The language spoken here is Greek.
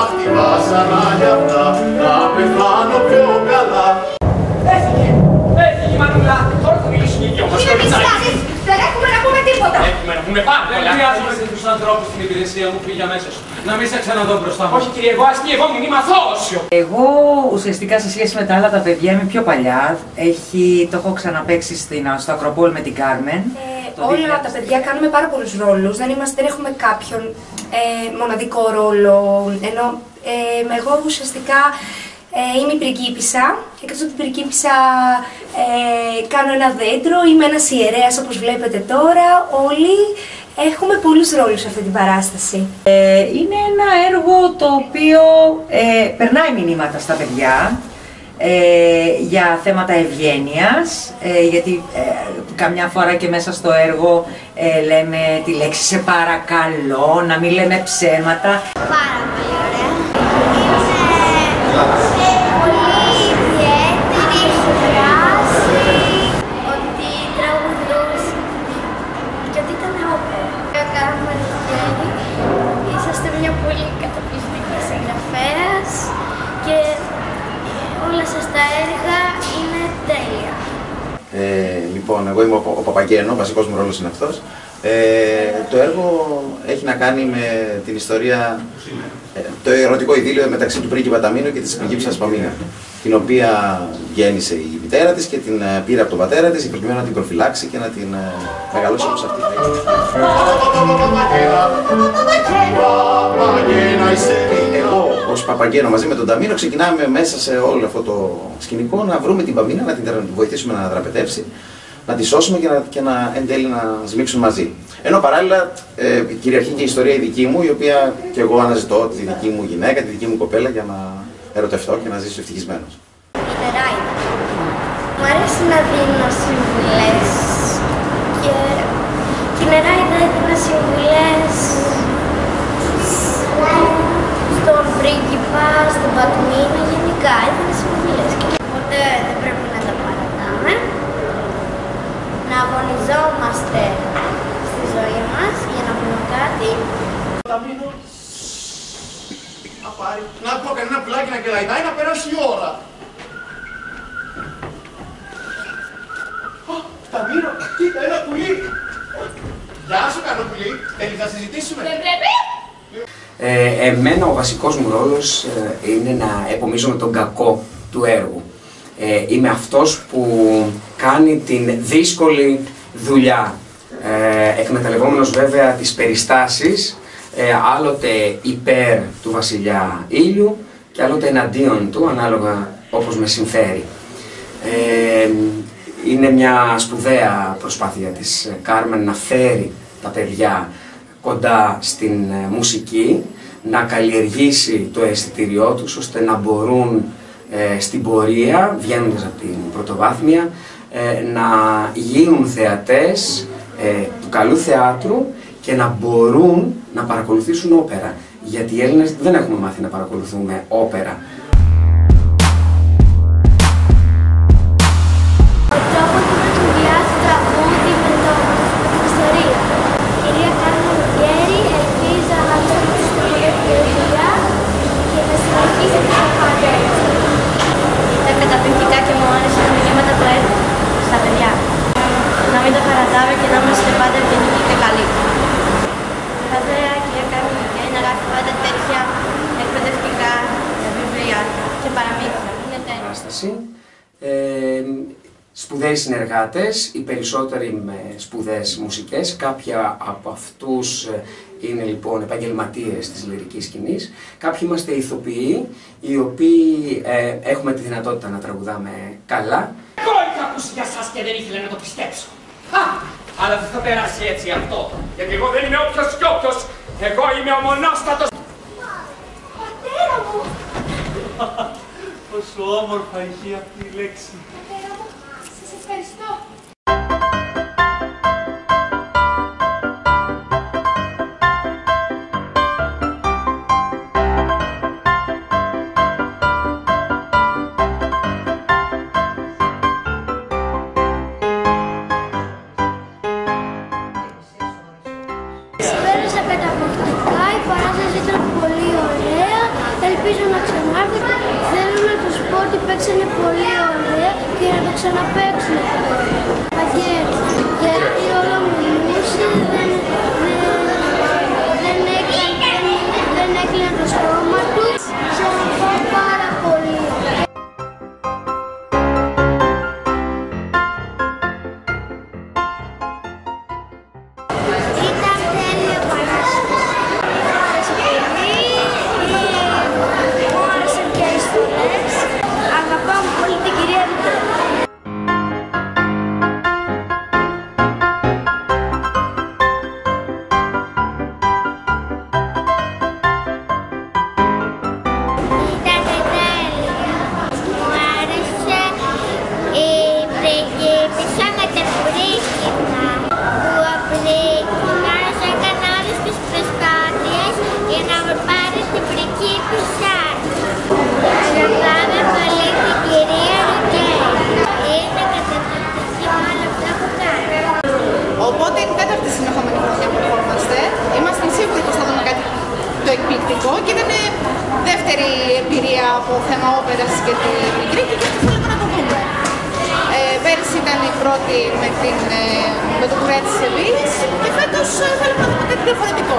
Αχ, τη βάσανα για αυτά να πεθάνω τίποτα! Έχουμε να πούμε πάρα Δεν πολλά. χρειάζομαι τους ανθρώπους στην υπηρεσία μου, φύγε αμέσως. Να μην σε ξαναδώ μπροστά μου. Όχι κύριε, εγώ αστείευόμουν, είμαι αθώος. Εγώ ουσιαστικά σε σχέση με τα άλλα τα παιδιά είμαι πιο παλιά. Έχει, το έχω ξαναπέξει στην, στο Ακροπόλ με την Κάρμεν. Ε, Το όλα 2000. τα παιδιά κάνουμε πάρα πολλούς ρόλους, δεν, είμαστε, δεν έχουμε κάποιον ε, μοναδικό ρόλο, ενώ ε, εγώ ουσιαστικά ε, είμαι η πριγκίπισσα και εκτός από την πριγκίπισσα ε, κάνω ένα δέντρο, είμαι ένας ιερέας όπως βλέπετε τώρα, όλοι έχουμε πολλούς ρόλους σε αυτή την παράσταση. Ε, είναι ένα έργο το οποίο ε, περνάει μηνύματα στα παιδιά ε, για θέματα ευγένειας, ε, γιατί ε, καμιά φορά και μέσα στο έργο ε, λέμε τη λέξη σε παρακαλώ, να μην λέμε ψέματα. Πάρα πολύ ωραία. Είναι πολύ ιδιαίτερη φράση ότι τραγουδούσε και ότι ήταν όπερα. Κάνουμε χέρι. Είσαστε μια πολύ καταπληκτική συγγραφέας και όλα σας τα έργα είναι τέλεια. Ε, λοιπόν, εγώ είμαι ο, Πα- ο Παπαγένο, ο βασικός μου ρόλος είναι αυτός. Ε, το έργο έχει να κάνει με την ιστορία, ε, το ερωτικό ειδήλιο μεταξύ του πρίγκιπα Ταμίνου και της πριγκίπισσας Παμίνα, την οποία γέννησε η μητέρα της και την ε, πήρε από τον πατέρα της προκειμένου να την προφυλάξει και να την ε, μεγαλώσει όπως αυτή. Παπαγένα είσαι Εγώ ως Παπαγένο μαζί με τον Ταμίνο ξεκινάμε μέσα σε όλο αυτό το σκηνικό να βρούμε την Παμίνα, να την τρα- βοηθήσουμε να δραπετεύσει, να τη σώσουμε και να, και να εν τέλει να σμίξουν μαζί. Ενώ παράλληλα ε, κυριαρχεί και η ιστορία η δική μου, η οποία και εγώ αναζητώ τη δική μου γυναίκα, τη δική μου κοπέλα για να ερωτευτώ και να ζήσω ευτυχισμένος. Είναι ράιδα. Μου αρέσει να δίνω συμβουλές και την ράιδα έδινα συμβουλές στον πρίγκιπα, στον πατμίνο, γενικά έδινα συμβουλές. Και Οπότε δεν πρέπει να τα παρατάμε, να αγωνιζόμαστε στη ζωή μας για να πούμε κάτι Ταμίνο Να πάρει, να πω κανένα πουλάκι να κελαϊδάει να περάσει η ώρα. Α, Ταμίνο, κοίτα ένα πουλί. Γεια σου Καροπουλί, θέλεις να συζητήσουμε; Ε, εμένα ο βασικός μου ρόλος ε, είναι να επομίζομαι τον κακό του έργου. Ε, είμαι αυτός που κάνει την δύσκολη δουλειά, ε, εκμεταλλευόμενος βέβαια τις περιστάσεις, ε, άλλοτε υπέρ του βασιλιά Ήλιου και άλλοτε εναντίον του, ανάλογα όπως με συμφέρει. Ε, είναι μια σπουδαία προσπάθεια της Κάρμεν να φέρει τα παιδιά κοντά στην ε, μουσική, να καλλιεργήσει το αισθητήριό τους ώστε να μπορούν ε, στην πορεία, βγαίνοντας από την πρωτοβάθμια, ε, να γίνουν θεατές ε, του καλού θεάτρου και να μπορούν να παρακολουθήσουν όπερα. Γιατί οι Έλληνες δεν έχουμε μάθει να παρακολουθούμε όπερα. Σπουδαίοι συνεργάτες, οι περισσότεροι με σπουδαίες μουσικές. Κάποια από αυτούς ε, είναι λοιπόν επαγγελματίες της λυρικής σκηνής. Κάποιοι είμαστε ηθοποιοί, οι οποίοι ε, έχουμε τη δυνατότητα να τραγουδάμε καλά. Εγώ είχα ακούσει για σας και δεν ήθελα να το πιστέψω. Α, αλλά δεν θα περάσει έτσι αυτό. Γιατί εγώ δεν είμαι όποιος κι όποιος. Εγώ είμαι ο μονόστατος. Πατέρα μου! Πόσο όμορφα είχε αυτή η λέξη. είναι πολύ ωραία και να το. ιδιαίτερη εμπειρία από θέμα όπερας και την Κρήτη και αυτή θέλουμε να το δούμε. Ε, πέρυσι ήταν η πρώτη με, την, ε, με το κουβέρι της Σεβίλης και φέτος ε, θέλουμε να δούμε κάτι διαφορετικό.